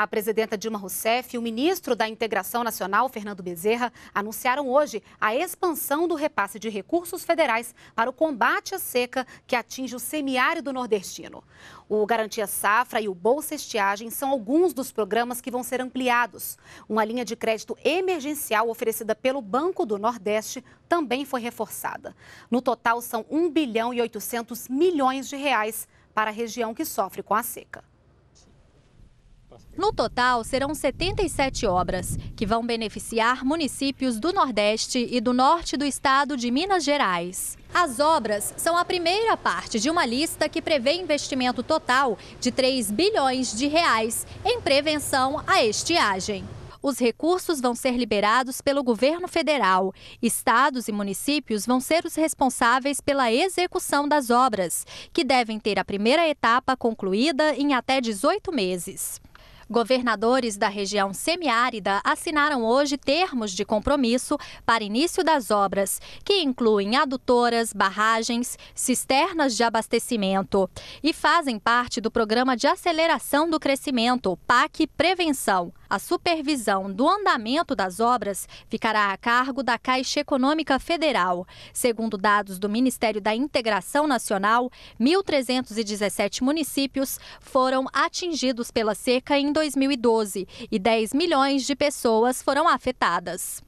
A presidenta Dilma Rousseff e o ministro da Integração Nacional, Fernando Bezerra, anunciaram hoje a expansão do repasse de recursos federais para o combate à seca que atinge o semiárido nordestino. O Garantia Safra e o Bolsa Estiagem são alguns dos programas que vão ser ampliados. Uma linha de crédito emergencial oferecida pelo Banco do Nordeste também foi reforçada. No total, são 1 bilhão e 800 milhões de reais para a região que sofre com a seca. No total, serão 77 obras, que vão beneficiar municípios do Nordeste e do Norte do estado de Minas Gerais. As obras são a primeira parte de uma lista que prevê investimento total de 3 bilhões de reais em prevenção à estiagem. Os recursos vão ser liberados pelo governo federal. Estados e municípios vão ser os responsáveis pela execução das obras, que devem ter a primeira etapa concluída em até 18 meses. Governadores da região semiárida assinaram hoje termos de compromisso para início das obras, que incluem adutoras, barragens, cisternas de abastecimento e fazem parte do Programa de Aceleração do Crescimento, PAC Prevenção. A supervisão do andamento das obras ficará a cargo da Caixa Econômica Federal. Segundo dados do Ministério da Integração Nacional, 1.317 municípios foram atingidos pela seca em 2012 e 10 milhões de pessoas foram afetadas.